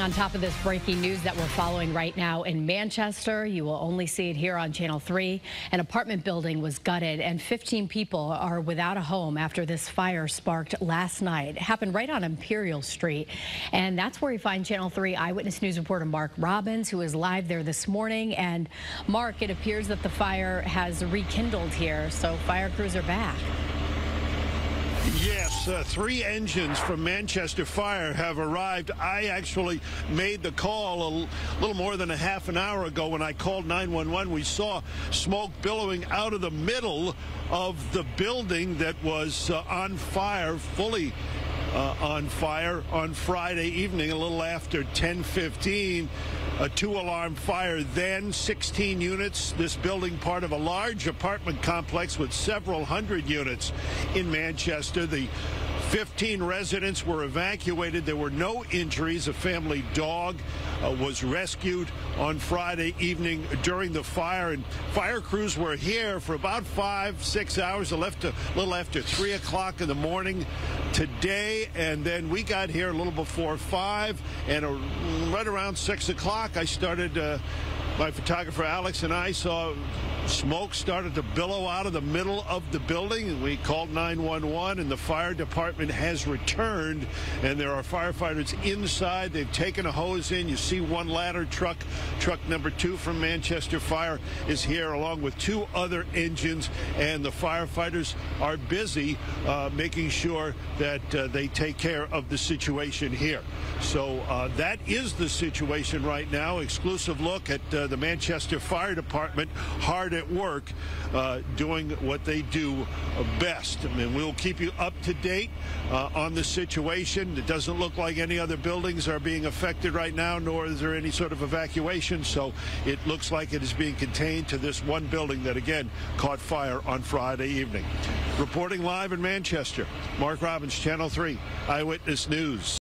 On top of this breaking news that we're following right now in Manchester, you will only see it here on Channel 3. An apartment building was gutted and 15 people are without a home after this fire sparked last night. It happened right on Imperial Street. And that's where we find Channel 3 Eyewitness News reporter Mark Robbins, who is live there this morning. And Mark, it appears that the fire has rekindled here, so fire crews are back. Yes, uh, three engines from Manchester Fire have arrived. I actually made the call a little more than a half an hour ago when I called 911. We saw smoke billowing out of the middle of the building that was uh, on fire, fully uh, on fire on Friday evening, a little after 1015. A two alarm fire, then 16 units. This building, part of a large apartment complex with several hundred units in Manchester. The 15 residents were evacuated. There were no injuries. A family dog uh, was rescued on Friday evening during the fire, and fire crews were here for about five, six hours. They left a little after 3 o'clock in the morning today, and then we got here a little before 5, and uh, right around 6 o'clock, I started. Uh, my photographer Alex and I saw smoke started to billow out of the middle of the building. We called 911 and the fire department has returned and there are firefighters inside. They've taken a hose in. You see one ladder truck truck number two from manchester fire is here along with two other engines and the firefighters are busy uh, making sure that uh, they take care of the situation here. So uh, that is the situation right now. Exclusive look at uh, the manchester fire department hard hard at work uh, doing what they do best. I mean, we'll keep you up to date uh, on the situation. It doesn't look like any other buildings are being affected right now, nor is there any sort of evacuation. So it looks like it is being contained to this one building that, again, caught fire on Friday evening. Reporting live in Manchester, Mark Robbins, Channel 3, Eyewitness News.